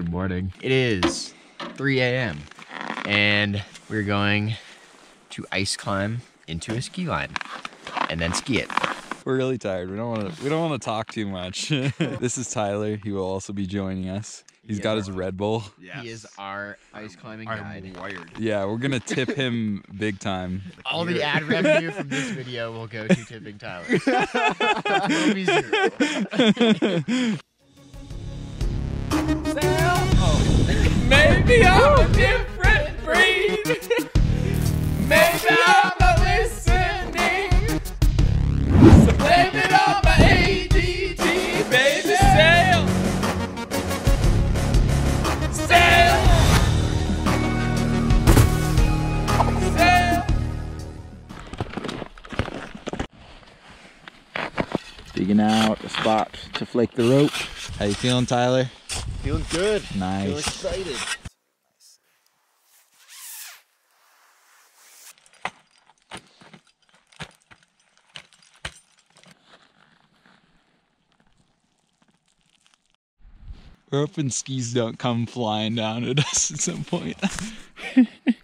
Good morning. It is 3 a.m. and we're going to ice climb into a ski line and then ski it. We're really tired. We don't want to. We don't want to talk too much. this is Tyler. He will also be joining us. He's got his Red Bull. He is our ice climbing guide. wired. Yeah, we're gonna tip him big time. All the ad revenue from this video will go to tipping Tyler. Maybe I'm a different breed. Maybe I'm a listening. So blame it on my ADD, baby. Sail. Sail. Sail. Digging out a spot to flake the rope. How you feeling, Tyler? Feeling good. Nice. excited. We're hoping skis don't come flying down at us at some point.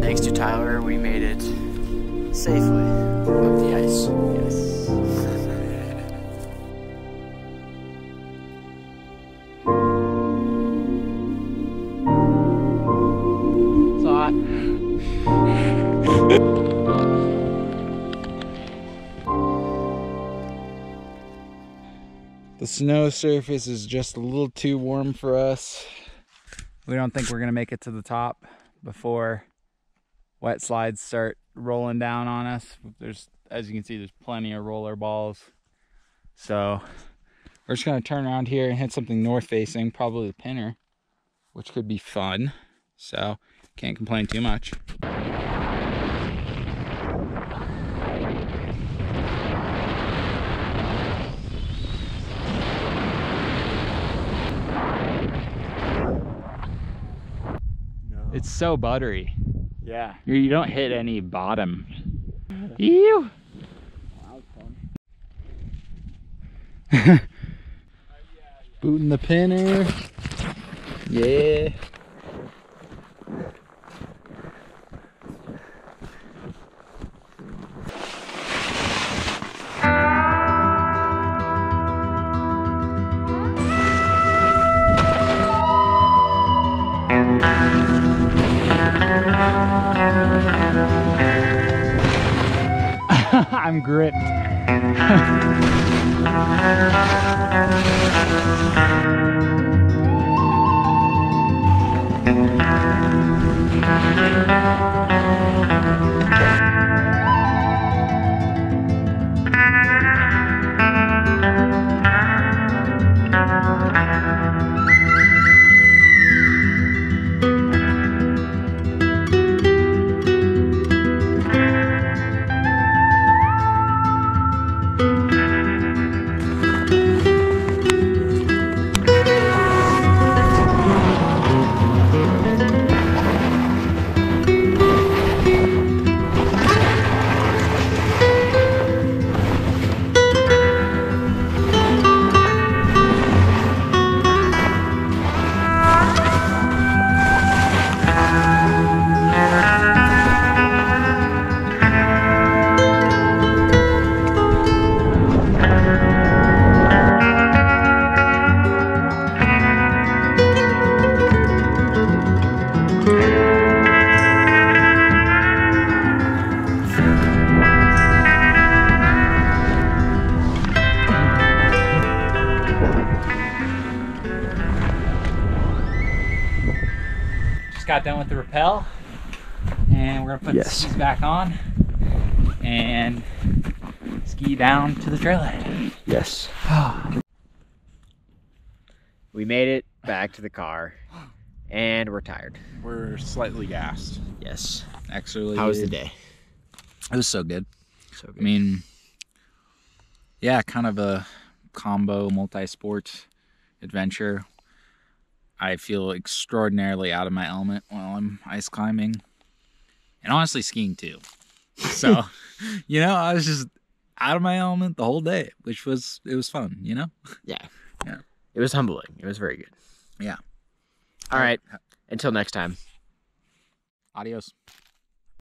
Thanks to Tyler, we made it safely up the ice. Yes. The snow surface is just a little too warm for us. We don't think we're gonna make it to the top before wet slides start rolling down on us. There's, as you can see, there's plenty of roller balls. So we're just gonna turn around here and hit something north facing, probably the pinner, which could be fun. So can't complain too much. It's so buttery. Yeah. You you don't hit any bottom. Ew. Booting the pinner. Yeah. I'm grit. gripped. with the rappel. And we're gonna put Yes. the skis back on and ski down to the trailhead. Yes. we made it back to the car, and we're tired. We're slightly gassed. Yes. Actually, How was the day? It was so good. So good. I mean, yeah, kind of a combo multi-sport adventure. I feel extraordinarily out of my element while I'm ice climbing, and honestly skiing too. So, you know, I was just out of my element the whole day, which was it was fun. You know. yeah. Yeah. It was humbling. It was very good. Yeah. All right. Until next time. Adios.